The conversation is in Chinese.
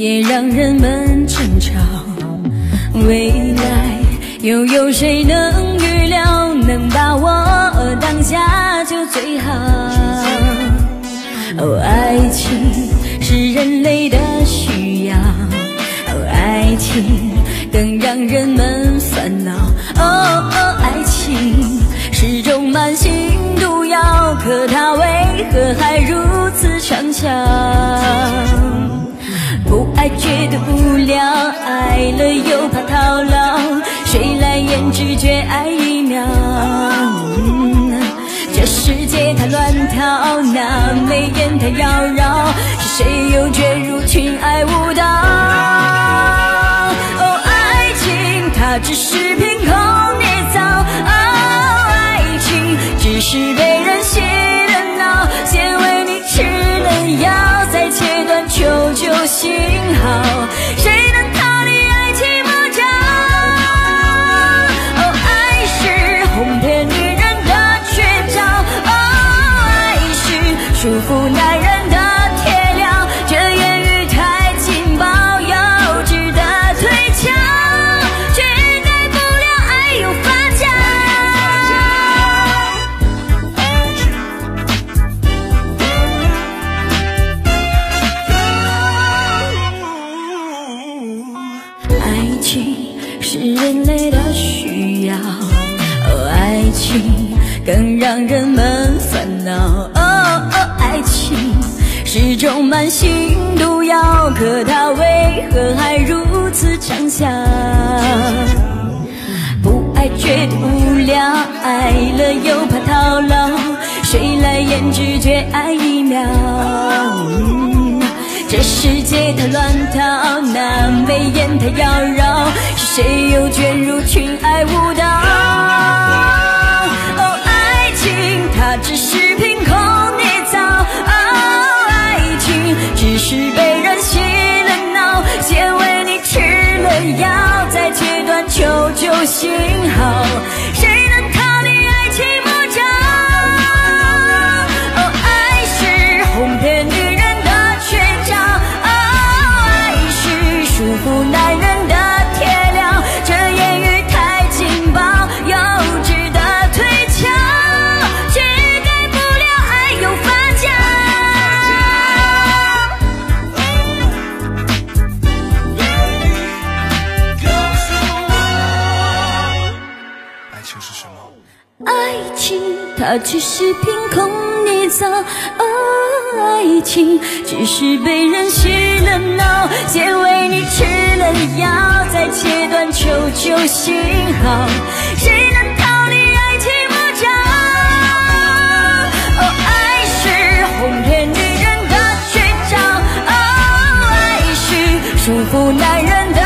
也让人们争吵。未来又有谁能预料？能把握当下就最好。哦，爱情是人类的需要，哦，爱情更让人们烦恼。哦哦，爱情是种慢性毒药，可它为何还如此畅销？得不了，爱了又怕套牢，谁来言只觉爱一秒？这世界太乱套，那眉眼太妖娆，是谁又卷入情爱舞蹈？哦，爱情它只是是人类的需要，哦，爱情更让人们烦恼。哦哦，爱情是种慢性毒药，可它为何还如此畅销？不爱觉得无聊，爱了又怕套牢，谁来研直觉爱一秒？这世界太乱套，那眉眼太妖娆，谁又卷入群爱舞蹈？哦，爱情它只是凭空捏造，哦，爱情只是被人洗了脑，先为你吃了药，再切断求救信号，爱情它只是凭空捏造，哦，爱情只是被人洗了脑，先为你吃了药，再切断求救信号，谁能逃离爱情魔掌？哦，爱是哄骗女人的绝招，哦，爱是守护男人的。